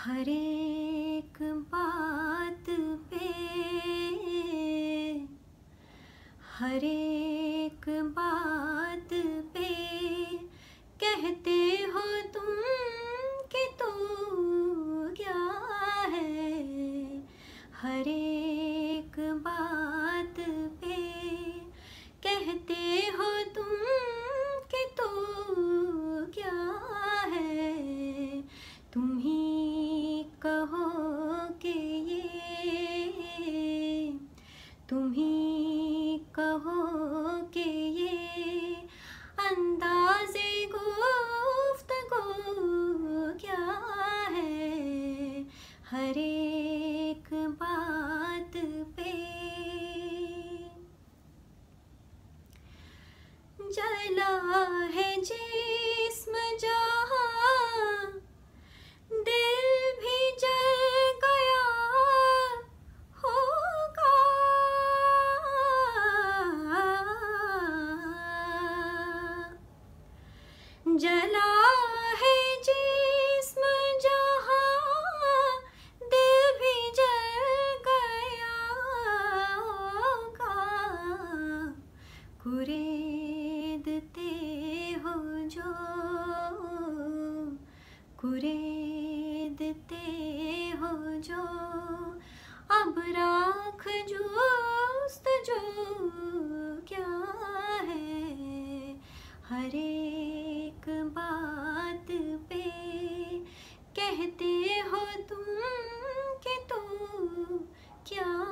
हर एक बात पे, हर एक बात पे कहते हो तुम कि तू क्या है? हर तुम ही कहो कि ये अंदाज़े गुफ्तगू क्या है? हर एक बात पे जला है जिस्म जो कुरेदते हो जो अब राख जोस्त जो क्या है? हर एक बात पे कहते हो तुम कि तू क्या